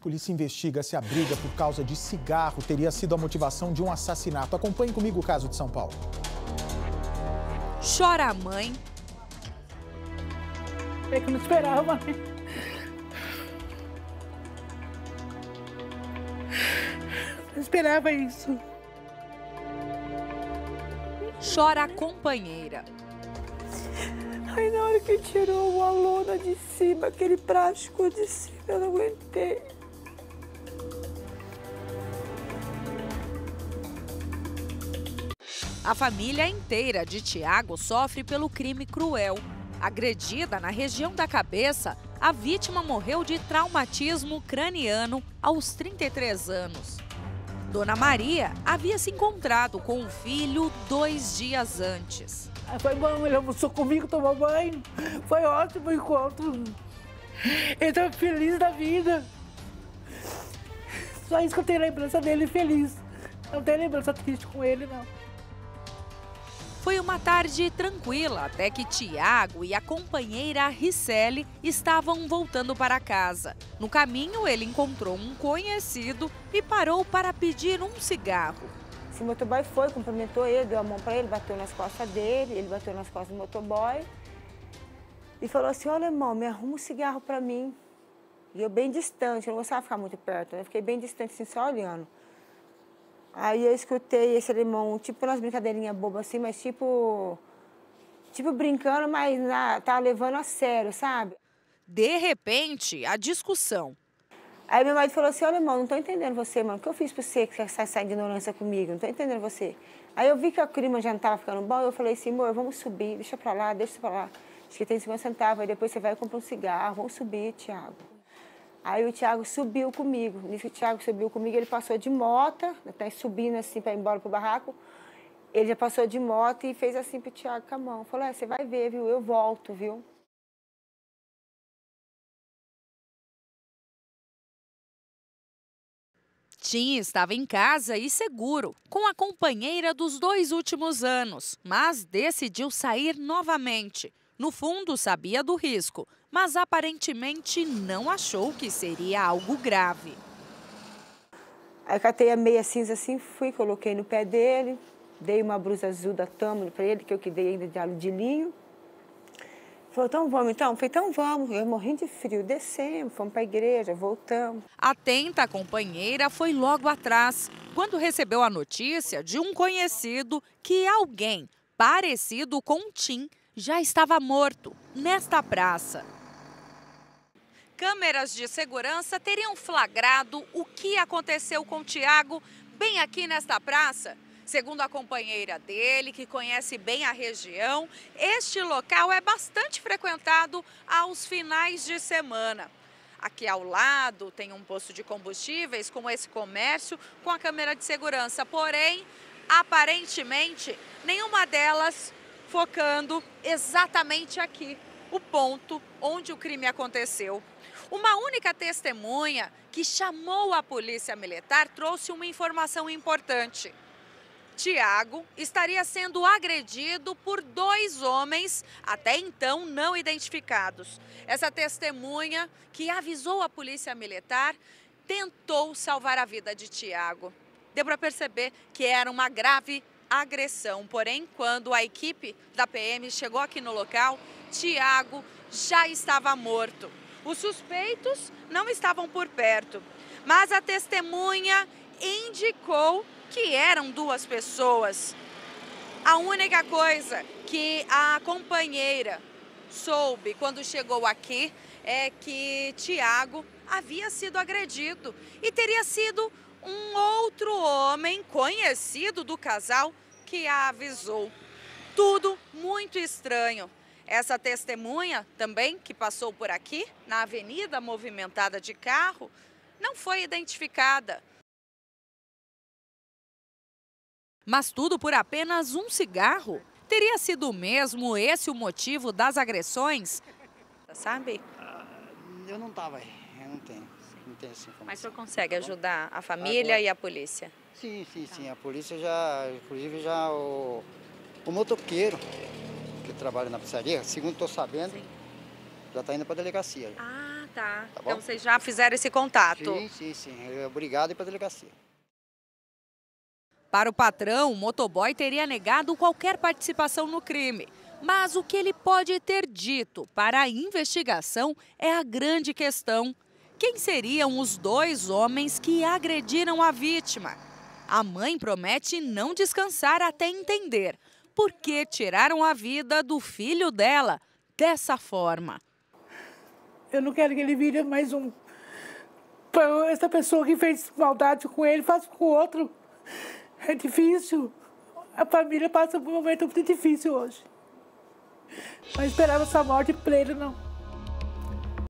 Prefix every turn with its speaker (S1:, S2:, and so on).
S1: A polícia investiga se a briga por causa de cigarro teria sido a motivação de um assassinato. Acompanhe comigo o caso de São Paulo.
S2: Chora a mãe.
S3: É que eu não esperava. Não esperava isso.
S2: Chora a companheira.
S3: Aí na hora que tirou a lona de cima, aquele plástico de cima, eu não aguentei.
S2: A família inteira de Tiago sofre pelo crime cruel. Agredida na região da cabeça, a vítima morreu de traumatismo craniano aos 33 anos. Dona Maria havia se encontrado com o filho dois dias antes.
S3: Foi bom, ele almoçou comigo, tomou banho. Foi ótimo o encontro. Ele estava feliz da vida. Só isso que eu tenho lembrança dele feliz. Não tenho lembrança triste com ele, não.
S2: Foi uma tarde tranquila até que Tiago e a companheira Ricelli estavam voltando para casa. No caminho, ele encontrou um conhecido e parou para pedir um cigarro.
S4: Esse motoboy foi, cumprimentou ele, deu a mão para ele, bateu nas costas dele, ele bateu nas costas do motoboy e falou assim: Olha, irmão, me arruma um cigarro para mim. E eu bem distante, eu não gostava de ficar muito perto, né? eu fiquei bem distante, assim, só olhando. Aí eu escutei esse alemão, tipo umas brincadeirinhas bobas assim, mas tipo. Tipo brincando, mas na, tá levando a sério, sabe?
S2: De repente, a discussão.
S4: Aí meu marido falou assim: Olha, irmão, não tô entendendo você, mano. O que eu fiz pra você que você sai de ignorância comigo? Não tô entendendo você. Aí eu vi que a clima já não tava ficando bom, eu falei assim: amor, vamos subir, deixa pra lá, deixa pra lá. Acho que tem 50 centavos, aí depois você vai comprar um cigarro, vamos subir, Tiago. Aí o Thiago subiu comigo. Nisso o Thiago subiu comigo, ele passou de moto, tá subindo assim para ir embora pro barraco. Ele já passou de moto e fez assim pro Thiago com a mão. Falou: é, você vai ver, viu? Eu volto, viu?
S2: Tim estava em casa e seguro, com a companheira dos dois últimos anos, mas decidiu sair novamente. No fundo, sabia do risco, mas aparentemente não achou que seria algo grave.
S4: Aí catei a meia cinza assim, fui, coloquei no pé dele, dei uma blusa azul da Tâmara para ele, que eu que dei ainda de, de linho. Falou, então vamos então? Falei, então vamos. Eu morri de frio, descemos, fomos para a igreja, voltamos.
S2: Atenta, a companheira foi logo atrás, quando recebeu a notícia de um conhecido que alguém parecido com Tim já estava morto nesta praça câmeras de segurança teriam flagrado o que aconteceu com Tiago bem aqui nesta praça. Segundo a companheira dele, que conhece bem a região, este local é bastante frequentado aos finais de semana. Aqui ao lado tem um posto de combustíveis com esse comércio com a câmera de segurança. Porém, aparentemente, nenhuma delas focando exatamente aqui, o ponto onde o crime aconteceu. Uma única testemunha que chamou a polícia militar trouxe uma informação importante. Tiago estaria sendo agredido por dois homens, até então não identificados. Essa testemunha, que avisou a polícia militar, tentou salvar a vida de Tiago. Deu para perceber que era uma grave agressão. Porém, quando a equipe da PM chegou aqui no local, Tiago já estava morto. Os suspeitos não estavam por perto, mas a testemunha indicou que eram duas pessoas. A única coisa que a companheira soube quando chegou aqui é que Tiago havia sido agredido e teria sido um outro homem conhecido do casal que a avisou. Tudo muito estranho. Essa testemunha também, que passou por aqui, na avenida movimentada de carro, não foi identificada. Mas tudo por apenas um cigarro? Teria sido mesmo esse o motivo das agressões? Sabe?
S5: Eu não estava aí, eu não tenho, não tenho essa informação.
S2: Mas o senhor consegue ajudar a família Agora, e a polícia?
S5: Sim, sim, sim. A polícia já, inclusive já o, o motoqueiro que trabalha na pizzaria, segundo estou sabendo, Sim. já está indo para a delegacia.
S2: Ah, tá. Tá.
S5: Tá
S2: então vocês já fizeram esse contato.
S5: Sim, sim, sim. Obrigado e para a delegacia.
S2: Para o patrão, o motoboy teria negado qualquer participação no crime. Mas o que ele pode ter dito para a investigação é a grande questão. Quem seriam os dois homens que agrediram a vítima? A mãe promete não descansar até entender por que tiraram a vida do filho dela dessa forma.
S3: Eu não quero que ele vire mais um. Essa pessoa que fez maldade com ele faz com o outro. É difícil. A família passa por um momento muito difícil hoje. Não esperava essa morte plena, não.